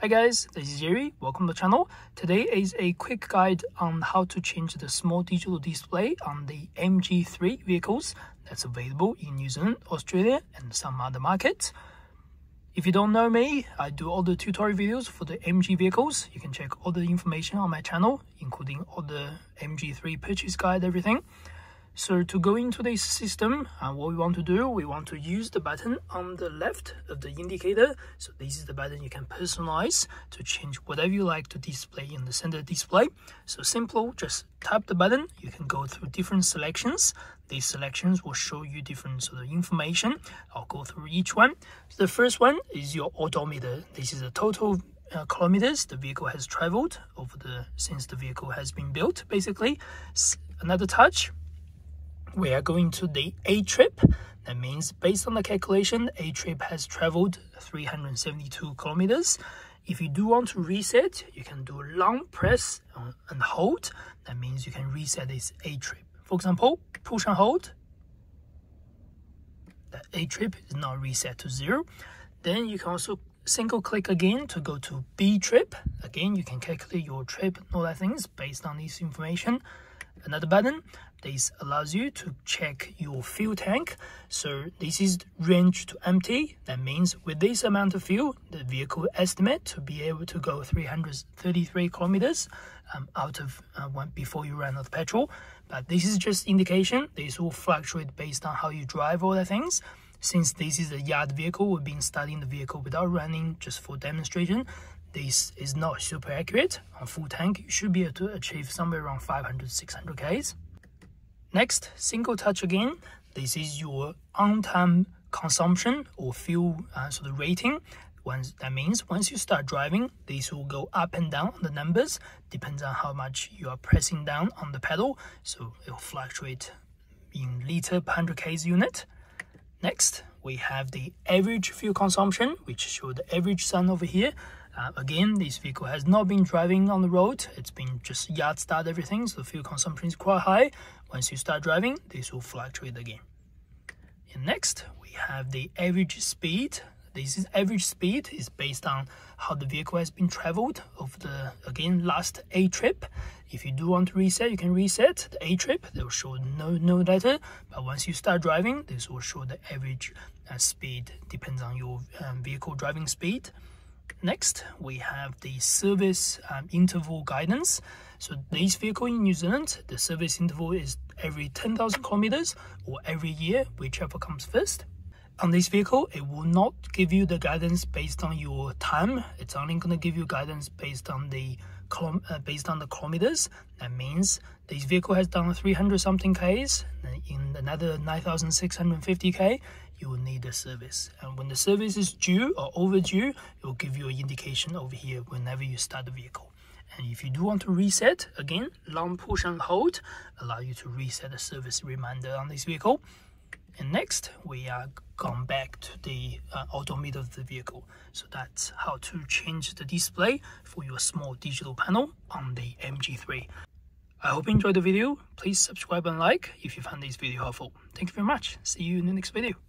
Hi guys, this is Jerry. Welcome to the channel. Today is a quick guide on how to change the small digital display on the MG3 vehicles that's available in New Zealand, Australia and some other markets. If you don't know me, I do all the tutorial videos for the MG vehicles. You can check all the information on my channel, including all the MG3 purchase guide, everything. So to go into this system, uh, what we want to do, we want to use the button on the left of the indicator. So this is the button you can personalize to change whatever you like to display in the center display. So simple, just tap the button. You can go through different selections. These selections will show you different sort of information. I'll go through each one. So the first one is your odometer. This is the total uh, kilometers the vehicle has traveled over the since the vehicle has been built basically another touch we are going to the A trip. That means based on the calculation, A trip has traveled 372 kilometers. If you do want to reset, you can do long press and hold. That means you can reset this A trip. For example, push and hold. The A trip is now reset to zero. Then you can also single click again to go to B trip. Again, you can calculate your trip and all that things based on this information another button. This allows you to check your fuel tank. So this is range to empty. That means with this amount of fuel the vehicle estimate to be able to go 333 kilometers um, out of uh, one before you run out of petrol. But this is just indication. This will fluctuate based on how you drive all the things. Since this is a yard vehicle we've been studying the vehicle without running just for demonstration this is not super accurate. On full tank, you should be able to achieve somewhere around 500, 600 Ks. Next, single touch again. This is your on-time consumption or fuel uh, sort of rating. Once, that means once you start driving, this will go up and down on the numbers, depends on how much you are pressing down on the pedal. So it will fluctuate in liter per 100 Ks unit. Next, we have the average fuel consumption, which show the average sun over here. Uh, again, this vehicle has not been driving on the road. It's been just yard start everything, so fuel consumption is quite high. Once you start driving, this will fluctuate again. And next, we have the average speed. This is average speed is based on how the vehicle has been traveled over the, again, last A trip. If you do want to reset, you can reset the A trip. They will show no, no data. But once you start driving, this will show the average uh, speed, depends on your um, vehicle driving speed. Next, we have the service um, interval guidance. So this vehicle in New Zealand, the service interval is every 10,000 kilometers or every year, whichever comes first. On this vehicle, it will not give you the guidance based on your time. It's only going to give you guidance based on the uh, based on the kilometers. That means this vehicle has done 300 something k's. In another 9,650 k, you will need a service. And when the service is due or overdue, it will give you an indication over here whenever you start the vehicle. And if you do want to reset, again, long push and hold allow you to reset the service reminder on this vehicle. And next, we are gone back to the uh, odometer of the vehicle. So that's how to change the display for your small digital panel on the MG3. I hope you enjoyed the video. Please subscribe and like if you found this video helpful. Thank you very much. See you in the next video.